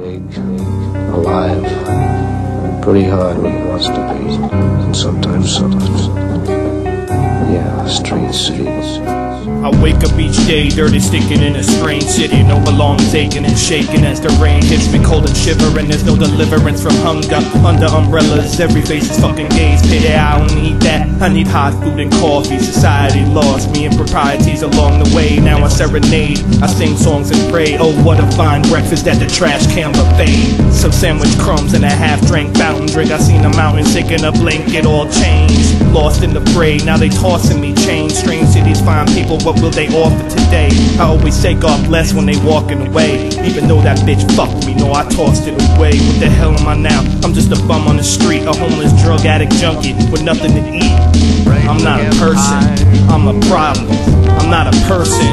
big, alive, pretty hard when it wants to be, and sometimes soft. Yeah, strange cities. I wake up each day, dirty, stinking in a strange city. No belongings aching and shaking as the rain hits me cold and shivering. There's no deliverance from hunger under umbrellas. Every face is fucking gaze. Pity I don't need that. I need hot food and coffee. Society lost me in proprieties along the way. Now I serenade, I sing songs and pray. Oh, what a fine breakfast at the trash can buffet. Some sandwich crumbs and a half drank fountain drink. I seen the mountain taking a blink, it all changed. Lost in the fray, now they tossing me change. Strange cities find people what will they offer today? I always say God bless when they walking away. Even though that bitch fucked me, no, I tossed it away. What the hell am I now? I'm just a bum on the street, a homeless drug addict junkie with nothing to eat. I'm not a person, I'm a problem. I'm not a person,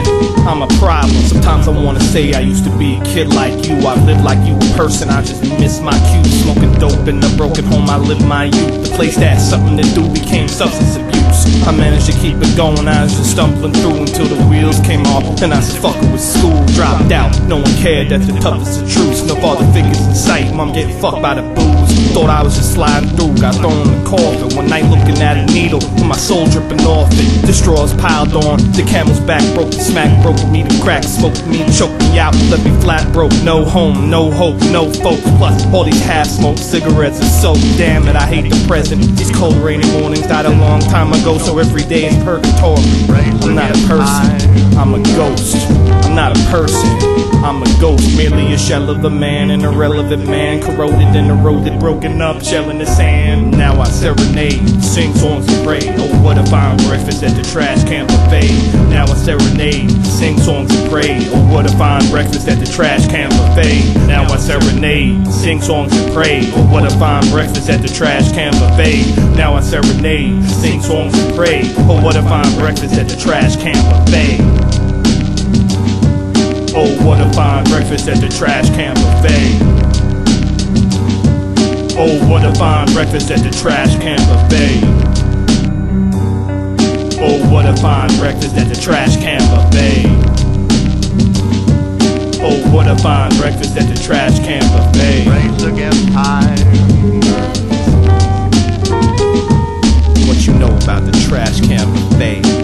I'm a problem. Sometimes I wanna say I used to be a kid like you. I lived like you a person, I just miss my cues. Smoking dope in a broken home, I lived my youth. The place that something to do became substance abuse. I managed to keep it going, I was just stumbling through until the wheels came off. Then I said, fuck it with school, dropped out. No one cared, that's the toughest of truths. No father figures in sight, mom getting fucked by the booze. Thought I was just sliding through, got thrown in the coffin. One night looking at a needle, with my soul dripping off it. The straws piled on, the camel's back broke, the smack broke me, the crack smoked me, choked me out, left me flat broke. No home, no hope, no folks. Plus, all these half smoked cigarettes are so damn it, I hate the present. These cold rainy mornings died a long time ago, so every day is purgatory. I'm not a person, I'm a ghost. I'm not a person, I'm a ghost. Merely a shell of a man, an irrelevant man, corroded and eroded, broken up, shell in the sand. Now I serenade, sing songs and pray. Oh, what a fine breakfast at the trash can buffet. Now I serenade, sing songs and pray. Oh, what a fine breakfast at the trash can buffet. Now I serenade, sing songs and pray. Oh, what a fine breakfast at the trash can buffet. Now I serenade, sing songs and pray. Oh, what a fine breakfast at the trash can buffet. Oh, what a fine breakfast at the trash can buffet. Oh, what a fine breakfast at the trash can buffet. Oh, what a fine breakfast at the trash can buffet to find breakfast at the trash can buffet. Race against time. What you know about the trash can buffet?